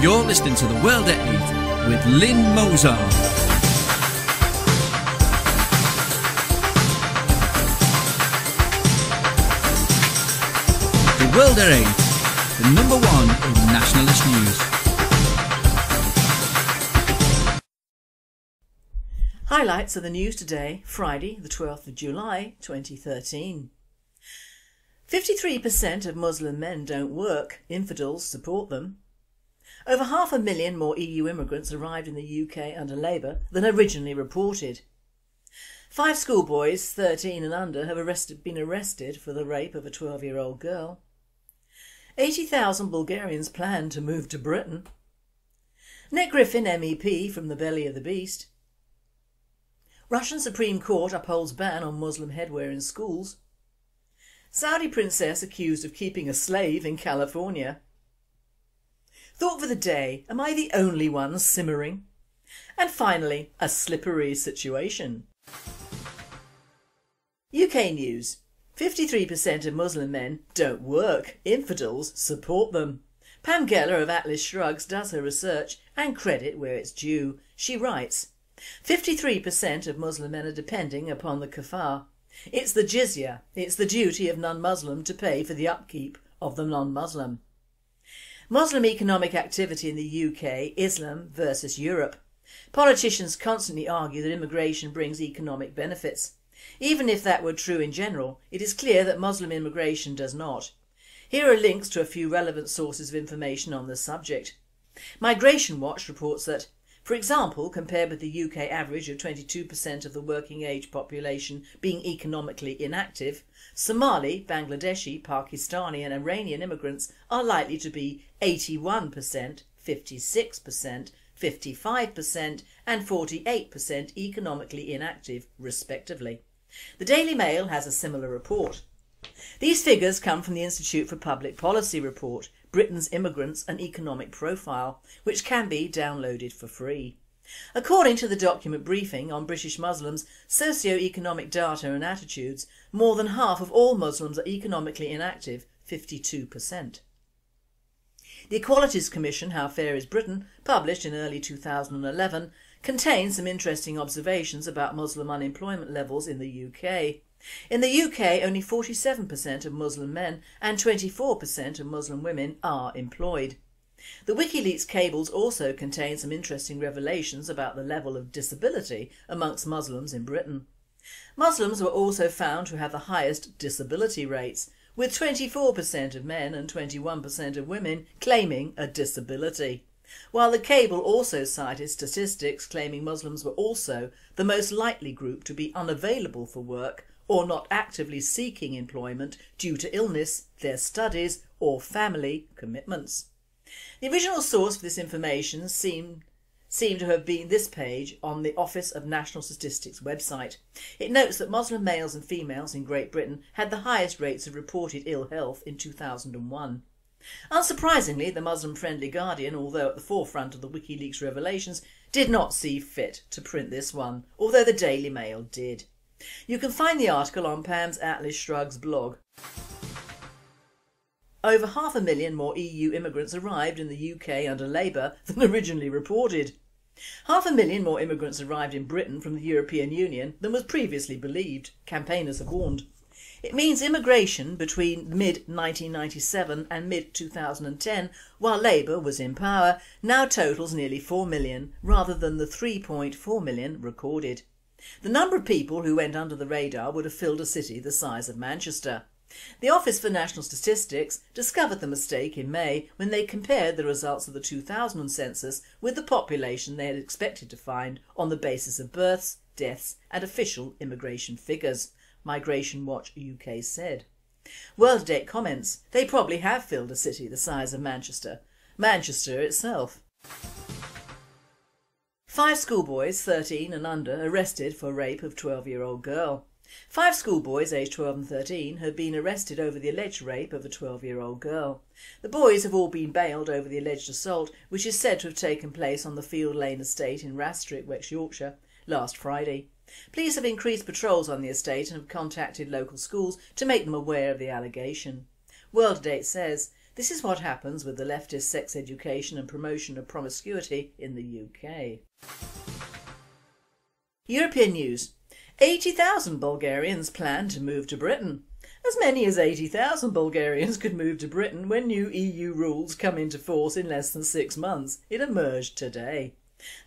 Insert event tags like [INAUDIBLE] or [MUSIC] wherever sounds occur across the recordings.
You're listening to The World at 8 with Lynne Mozar. The World at 8, the number one in nationalist news. Highlights of the news today, Friday the 12th of July 2013. 53% of Muslim men don't work, infidels support them. Over half a million more EU immigrants arrived in the UK under Labour than originally reported. Five schoolboys 13 and under have arrested, been arrested for the rape of a 12 year old girl. 80,000 Bulgarians plan to move to Britain. Nick Griffin MEP from the belly of the beast. Russian Supreme Court upholds ban on Muslim headwear in schools. Saudi princess accused of keeping a slave in California. Thought for the day, am I the only one simmering? And finally, a slippery situation. UK News 53% of Muslim men don't work, infidels support them. Pam Geller of Atlas Shrugs does her research and credit where it's due. She writes, 53% of Muslim men are depending upon the kuffar. It's the jizya, it's the duty of non-Muslim to pay for the upkeep of the non-Muslim. Muslim economic activity in the UK, Islam versus Europe. Politicians constantly argue that immigration brings economic benefits. Even if that were true in general, it is clear that Muslim immigration does not. Here are links to a few relevant sources of information on this subject. Migration Watch reports that for example, compared with the UK average of 22% of the working age population being economically inactive, Somali, Bangladeshi, Pakistani and Iranian immigrants are likely to be 81%, 56%, 55% and 48% economically inactive respectively. The Daily Mail has a similar report. These figures come from the Institute for Public Policy report, Britain's Immigrants and Economic Profile, which can be downloaded for free. According to the document briefing on British Muslims, socio-economic data and attitudes, more than half of all Muslims are economically inactive, 52%. The Equalities Commission How Fair is Britain, published in early 2011, contains some interesting observations about Muslim unemployment levels in the UK. In the UK only 47% of Muslim men and 24% of Muslim women are employed. The WikiLeaks cables also contain some interesting revelations about the level of disability amongst Muslims in Britain. Muslims were also found to have the highest disability rates, with 24% of men and 21% of women claiming a disability. While the cable also cited statistics claiming Muslims were also the most likely group to be unavailable for work or not actively seeking employment due to illness, their studies or family commitments. The original source for this information seemed seem to have been this page on the Office of National Statistics website. It notes that Muslim males and females in Great Britain had the highest rates of reported ill health in 2001. Unsurprisingly, the Muslim-friendly Guardian, although at the forefront of the WikiLeaks revelations, did not see fit to print this one, although the Daily Mail did. You can find the article on Pam's Atlas Shrugs blog. Over half a million more EU immigrants arrived in the UK under Labour than [LAUGHS] originally reported. Half a million more immigrants arrived in Britain from the European Union than was previously believed, campaigners have warned. It means immigration between mid-1997 and mid-2010, while Labour was in power, now totals nearly 4 million rather than the 3.4 million recorded. The number of people who went under the radar would have filled a city the size of Manchester. The Office for National Statistics discovered the mistake in May when they compared the results of the 2000 census with the population they had expected to find on the basis of births, deaths and official immigration figures, Migration Watch UK said. World Date comments, they probably have filled a city the size of Manchester, Manchester itself. Five schoolboys 13 and under arrested for rape of 12 year old girl. Five schoolboys aged 12 and 13 have been arrested over the alleged rape of a 12 year old girl. The boys have all been bailed over the alleged assault which is said to have taken place on the Field Lane estate in Rastrick, West Yorkshire last Friday. Police have increased patrols on the estate and have contacted local schools to make them aware of the allegation. World Date says This is what happens with the leftist sex education and promotion of promiscuity in the UK. European news. 80,000 Bulgarians plan to move to Britain. As many as 80,000 Bulgarians could move to Britain when new EU rules come into force in less than six months. It emerged today.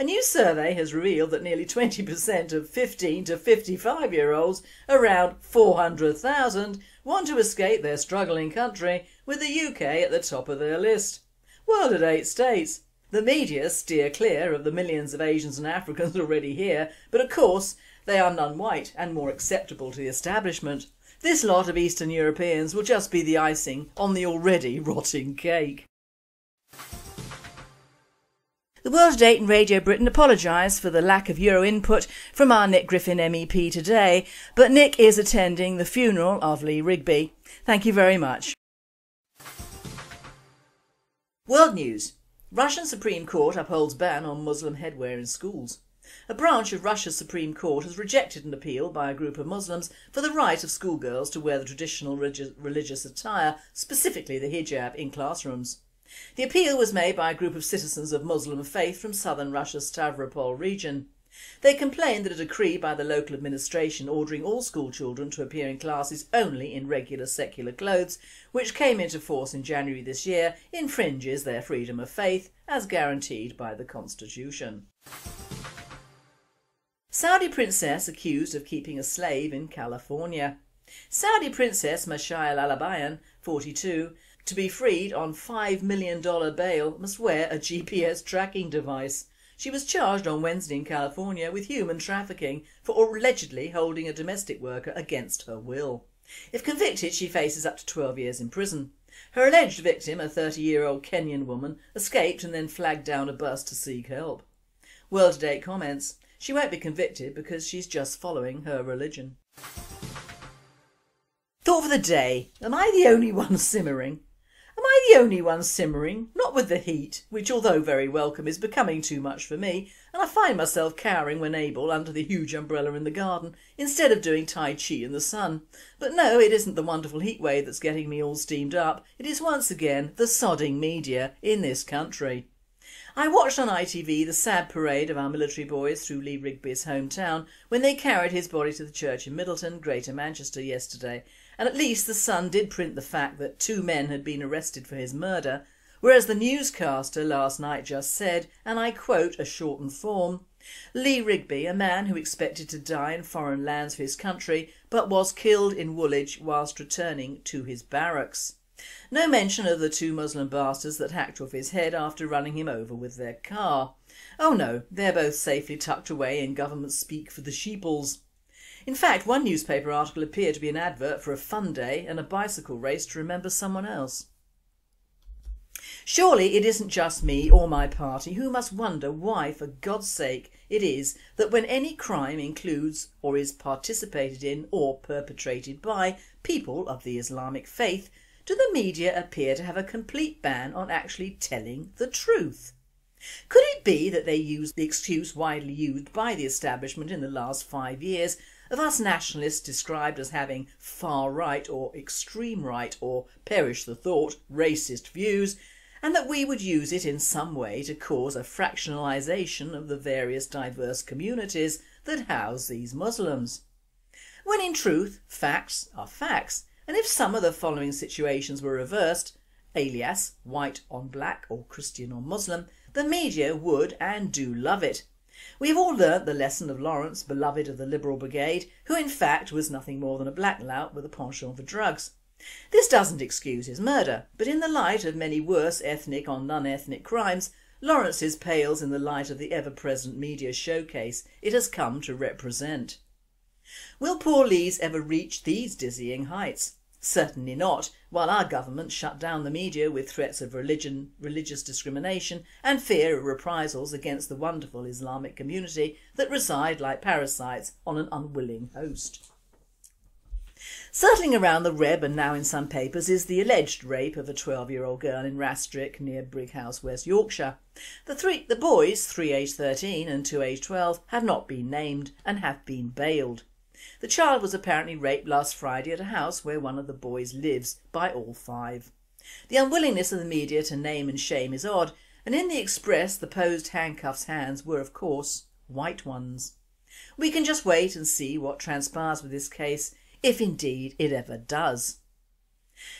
A new survey has revealed that nearly 20% of 15 to 55 year olds, around 400,000, want to escape their struggling country with the UK at the top of their list. World at eight states. The media steer clear of the millions of Asians and Africans [LAUGHS] already here, but of course they are non-white and more acceptable to the establishment. This lot of Eastern Europeans will just be the icing on the already [LAUGHS] rotting cake. The World 8 and Radio Britain apologise for the lack of Euro input from our Nick Griffin MEP today, but Nick is attending the funeral of Lee Rigby. Thank you very much. World News Russian Supreme Court upholds ban on Muslim headwear in schools. A branch of Russia's Supreme Court has rejected an appeal by a group of Muslims for the right of schoolgirls to wear the traditional religious attire, specifically the hijab, in classrooms. The appeal was made by a group of citizens of Muslim faith from southern Russia's Stavropol region. They complained that a decree by the local administration ordering all school children to appear in classes only in regular secular clothes, which came into force in January this year, infringes their freedom of faith as guaranteed by the constitution. Saudi princess accused of keeping a slave in California. Saudi princess Meshael Alayban, 42, to be freed on $5 million bail must wear a GPS tracking device. She was charged on Wednesday in California with human trafficking for allegedly holding a domestic worker against her will. If convicted she faces up to 12 years in prison. Her alleged victim, a 30 year old Kenyan woman, escaped and then flagged down a bus to seek help. World Today comments, she won't be convicted because she's just following her religion. Thought for the day, am I the only one simmering? Am I the only one simmering? Not with the heat, which although very welcome is becoming too much for me and I find myself cowering when able under the huge umbrella in the garden instead of doing Tai Chi in the sun. But no, it isn't the wonderful heat wave that's getting me all steamed up, it is once again the sodding media in this country. I watched on ITV the sad parade of our military boys through Lee Rigby's hometown when they carried his body to the church in Middleton, Greater Manchester yesterday and at least the Sun did print the fact that two men had been arrested for his murder, whereas the newscaster last night just said, and I quote a shortened form, Lee Rigby, a man who expected to die in foreign lands for his country but was killed in Woolwich whilst returning to his barracks. No mention of the two Muslim bastards that hacked off his head after running him over with their car. Oh no, they're both safely tucked away in government speak for the sheeples. In fact, one newspaper article appeared to be an advert for a fun day and a bicycle race to remember someone else. Surely it isn't just me or my party who must wonder why for God's sake it is that when any crime includes or is participated in or perpetrated by people of the Islamic faith do the media appear to have a complete ban on actually telling the truth? Could it be that they use the excuse widely used by the establishment in the last five years of us nationalists described as having far right or extreme right or perish the thought racist views and that we would use it in some way to cause a fractionalisation of the various diverse communities that house these Muslims. When in truth facts are facts and if some of the following situations were reversed, alias white on black or Christian on Muslim, the media would and do love it we have all learnt the lesson of Lawrence, beloved of the Liberal Brigade, who in fact was nothing more than a black lout with a penchant for drugs. This doesn't excuse his murder, but in the light of many worse ethnic or non-ethnic crimes, Lawrence's pales in the light of the ever-present media showcase it has come to represent. Will poor Lees ever reach these dizzying heights? Certainly not, while our government shut down the media with threats of religion, religious discrimination and fear of reprisals against the wonderful Islamic community that reside like parasites on an unwilling host. Circling around the Reb and now in some papers is the alleged rape of a 12-year-old girl in Rastrick near Brighouse, West Yorkshire. The, three, the boys, 3 aged 13 and 2 aged 12, have not been named and have been bailed. The child was apparently raped last Friday at a house where one of the boys lives by all five. The unwillingness of the media to name and shame is odd and in the Express the posed handcuffs hands were of course white ones. We can just wait and see what transpires with this case, if indeed it ever does.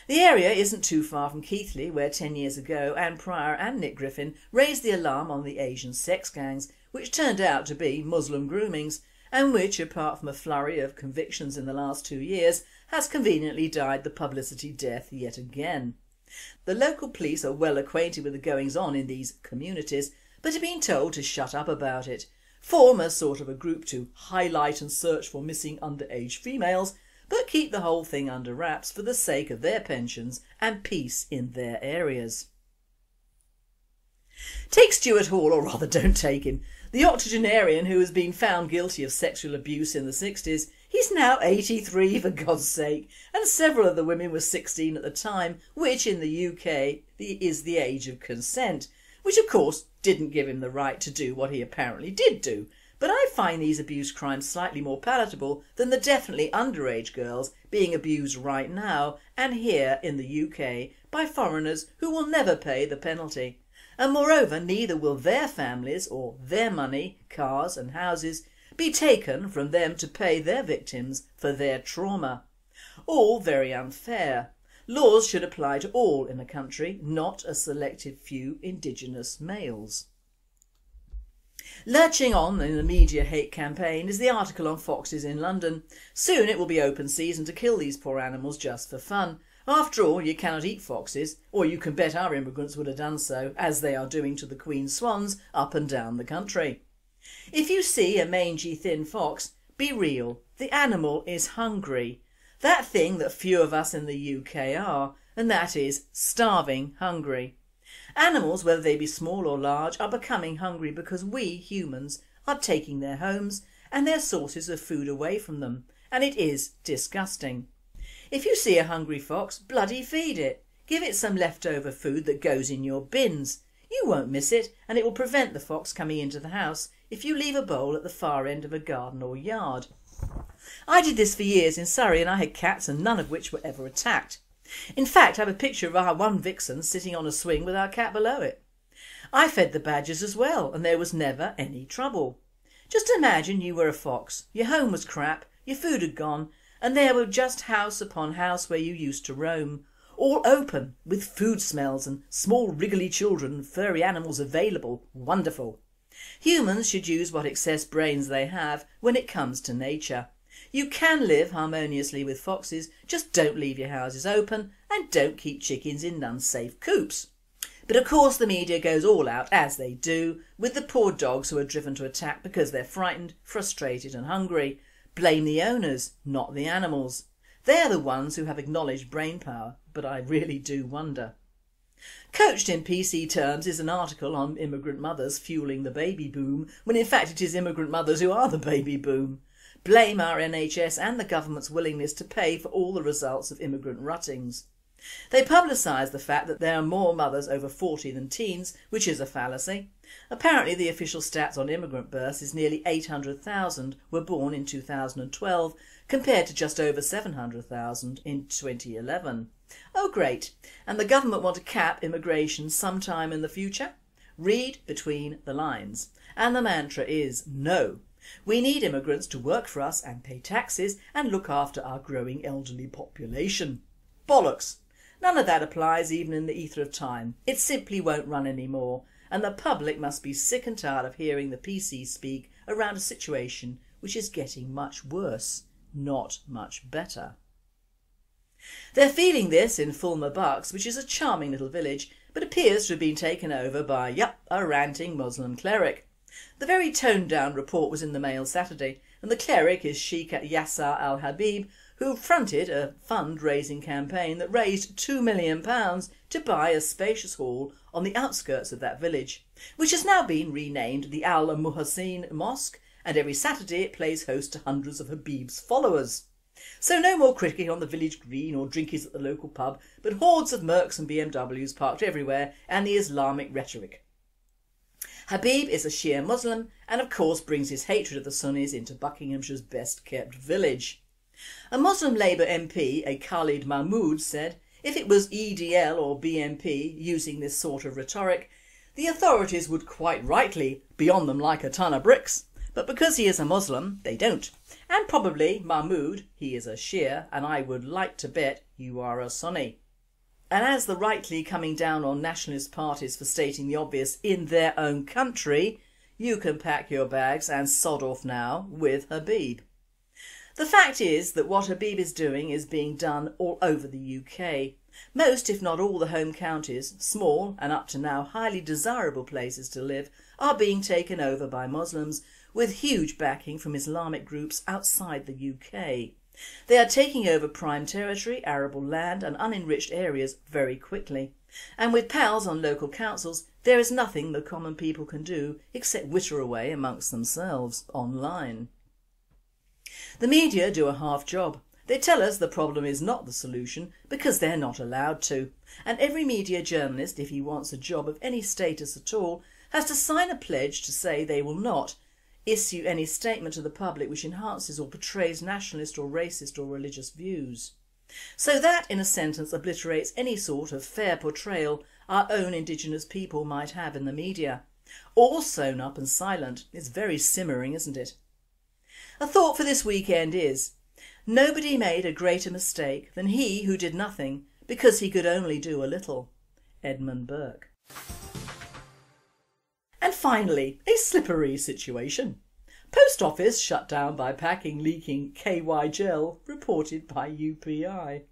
The area isn't too far from Keighley where 10 years ago Ann Cryer and Nick Griffin raised the alarm on the Asian sex gangs which turned out to be Muslim groomings and which apart from a flurry of convictions in the last two years has conveniently died the publicity death yet again. The local police are well acquainted with the goings on in these communities but have been told to shut up about it, form a sort of a group to highlight and search for missing underage females but keep the whole thing under wraps for the sake of their pensions and peace in their areas. Take Stuart Hall, or rather don't take him. The octogenarian who has been found guilty of sexual abuse in the 60s, he's now 83 for God's sake and several of the women were 16 at the time which in the UK is the age of consent, which of course didn't give him the right to do what he apparently did do but I find these abuse crimes slightly more palatable than the definitely underage girls being abused right now and here in the UK by foreigners who will never pay the penalty. And moreover neither will their families or their money, cars and houses be taken from them to pay their victims for their trauma. All very unfair. Laws should apply to all in a country, not a selected few indigenous males. Lurching on in the media hate campaign is the article on foxes in London. Soon it will be open season to kill these poor animals just for fun. After all you cannot eat foxes or you can bet our immigrants would have done so as they are doing to the Queen's swans up and down the country. If you see a mangy thin fox be real, the animal is hungry. That thing that few of us in the UK are and that is starving hungry. Animals, whether they be small or large, are becoming hungry because we, humans, are taking their homes and their sources of food away from them and it is disgusting. If you see a hungry fox, bloody feed it. Give it some leftover food that goes in your bins. You won't miss it and it will prevent the fox coming into the house if you leave a bowl at the far end of a garden or yard. I did this for years in Surrey and I had cats and none of which were ever attacked. In fact I have a picture of our one vixen sitting on a swing with our cat below it. I fed the badgers as well and there was never any trouble. Just imagine you were a fox, your home was crap, your food had gone and there were just house upon house where you used to roam, all open with food smells and small wriggly children and furry animals available, wonderful. Humans should use what excess brains they have when it comes to nature. You can live harmoniously with foxes, just don't leave your houses open and don't keep chickens in unsafe coops. But of course the media goes all out, as they do, with the poor dogs who are driven to attack because they're frightened, frustrated and hungry. Blame the owners, not the animals. They're the ones who have acknowledged brain power, but I really do wonder. Coached in PC terms is an article on immigrant mothers fueling the baby boom, when in fact it is immigrant mothers who are the baby boom blame our NHS and the government's willingness to pay for all the results of immigrant ruttings. They publicise the fact that there are more mothers over 40 than teens, which is a fallacy. Apparently the official stats on immigrant births is nearly 800,000 were born in 2012 compared to just over 700,000 in 2011. Oh great, and the government want to cap immigration sometime in the future? Read between the lines. And the mantra is no. We need immigrants to work for us and pay taxes and look after our growing elderly population. Bollocks! None of that applies even in the ether of time. It simply won't run any more and the public must be sick and tired of hearing the PC speak around a situation which is getting much worse, not much better. They're feeling this in Fulmer Bucks which is a charming little village but appears to have been taken over by, yup, a ranting Muslim cleric. The very toned down report was in the Mail Saturday and the cleric is Sheikh Yasser Al Habib who fronted a fund-raising campaign that raised £2 million to buy a spacious hall on the outskirts of that village, which has now been renamed the Al Muhsin Mosque and every Saturday it plays host to hundreds of Habib's followers. So no more cricket on the village green or drinkies at the local pub but hordes of Mercs and BMWs parked everywhere and the Islamic rhetoric. Habib is a Shia Muslim and of course brings his hatred of the Sunnis into Buckinghamshire's best kept village. A Muslim Labour MP, a Khalid Mahmood said, If it was EDL or BNP using this sort of rhetoric, the authorities would quite rightly be on them like a ton of bricks. But because he is a Muslim, they don't. And probably Mahmoud, he is a Shia and I would like to bet you are a Sunni. And as the rightly coming down on nationalist parties for stating the obvious in their own country, you can pack your bags and sod off now with Habib. The fact is that what Habib is doing is being done all over the UK. Most if not all the home counties, small and up to now highly desirable places to live are being taken over by Muslims with huge backing from Islamic groups outside the UK. They are taking over prime territory, arable land and unenriched areas very quickly. And with pals on local councils there is nothing the common people can do except witter away amongst themselves online. The media do a half job. They tell us the problem is not the solution because they're not allowed to. And every media journalist, if he wants a job of any status at all, has to sign a pledge to say they will not issue any statement to the public which enhances or portrays nationalist or racist or religious views. So that, in a sentence, obliterates any sort of fair portrayal our own indigenous people might have in the media. All sewn up and silent. It's very simmering, isn't it? A thought for this weekend is, nobody made a greater mistake than he who did nothing because he could only do a little. Edmund Burke. And finally, a slippery situation. Post office shut down by packing leaking KY gel reported by UPI.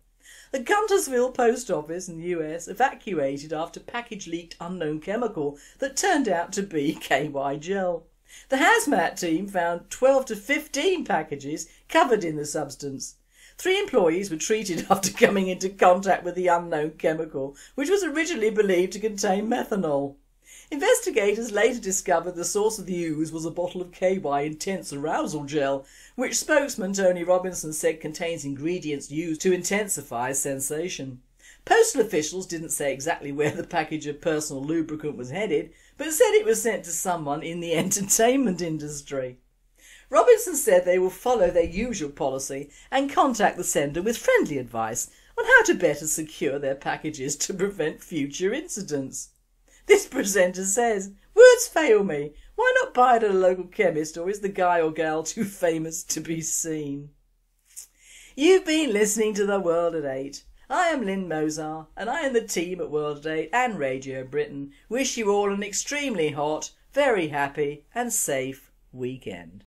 The Guntersville post office in the US evacuated after package leaked unknown chemical that turned out to be [LAUGHS] KY gel. The hazmat team found 12 to 15 packages covered in the substance. Three employees were treated [LAUGHS] after coming into contact with the unknown chemical, which was originally believed to contain methanol. Investigators later discovered the source of the ooze was a bottle of KY Intense Arousal Gel, which spokesman Tony Robinson said contains ingredients used to intensify sensation. Postal officials didn't say exactly where the package of personal lubricant was headed, but said it was sent to someone in the [LAUGHS] entertainment industry. Robinson said they will follow their usual policy and contact the sender with friendly advice on how to better secure their packages to prevent future incidents. This presenter says, words fail me, why not buy it at a local chemist or is the guy or gal too famous to be seen? You've been listening to The World at 8. I am Lynne Mozar and I and the team at World at 8 and Radio Britain wish you all an extremely hot, very happy and safe weekend.